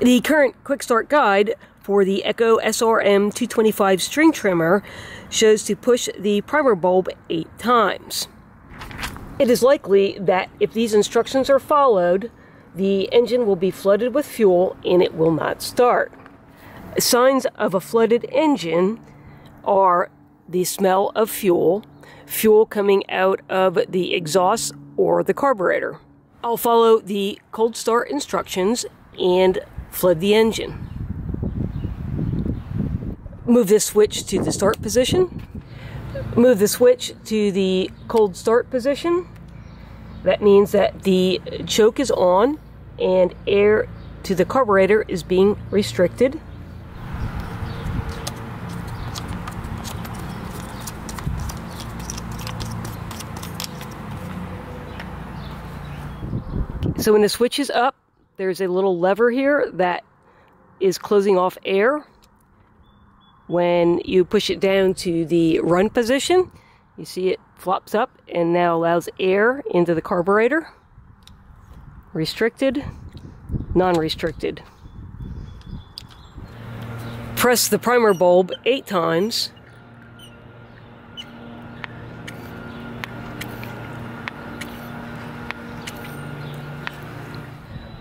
The current quick start guide for the Echo SRM 225 string trimmer shows to push the primer bulb eight times. It is likely that if these instructions are followed, the engine will be flooded with fuel and it will not start. Signs of a flooded engine are the smell of fuel, fuel coming out of the exhaust or the carburetor. I'll follow the cold start instructions and flood the engine. Move this switch to the start position. Move the switch to the cold start position. That means that the choke is on and air to the carburetor is being restricted. So when the switch is up, there's a little lever here that is closing off air. When you push it down to the run position, you see it flops up and now allows air into the carburetor. Restricted, non-restricted. Press the primer bulb eight times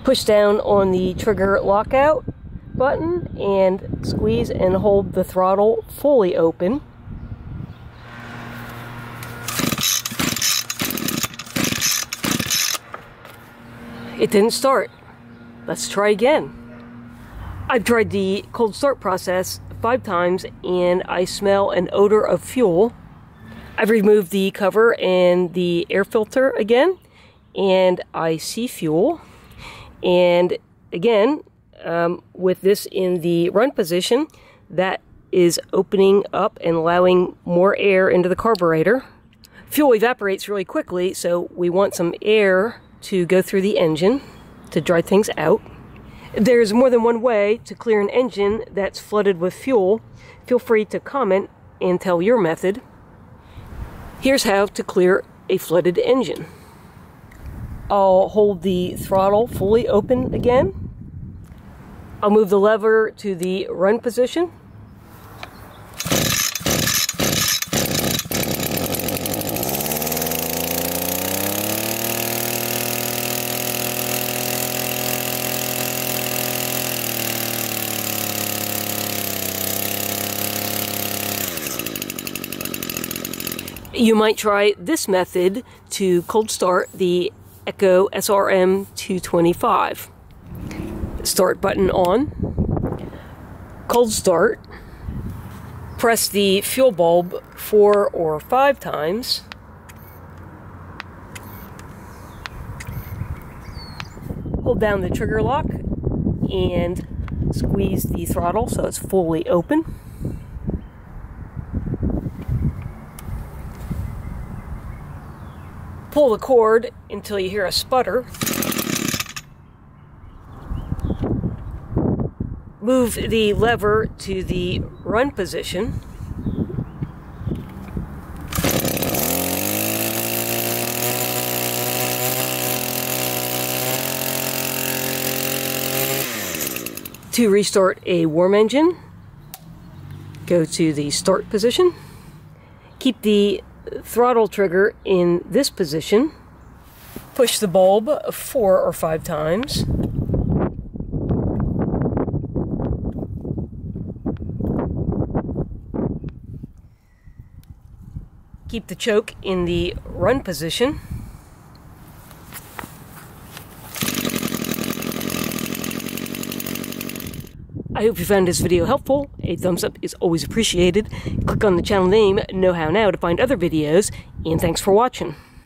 push down on the trigger lockout button and squeeze and hold the throttle fully open. It didn't start. Let's try again. I've tried the cold start process five times and I smell an odor of fuel. I've removed the cover and the air filter again and I see fuel. And again, um, with this in the run position, that is opening up and allowing more air into the carburetor. Fuel evaporates really quickly, so we want some air to go through the engine to dry things out. There's more than one way to clear an engine that's flooded with fuel. Feel free to comment and tell your method. Here's how to clear a flooded engine. I'll hold the throttle fully open again. I'll move the lever to the run position. You might try this method to cold start the Echo SRM 225. Start button on. Cold start. Press the fuel bulb four or five times. Hold down the trigger lock and squeeze the throttle so it's fully open. Pull the cord until you hear a sputter. Move the lever to the run position. To restart a warm engine, go to the start position. Keep the throttle trigger in this position. Push the bulb four or five times. Keep the choke in the run position. I hope you found this video helpful. A thumbs up is always appreciated. Click on the channel name Know How Now to find other videos, and thanks for watching.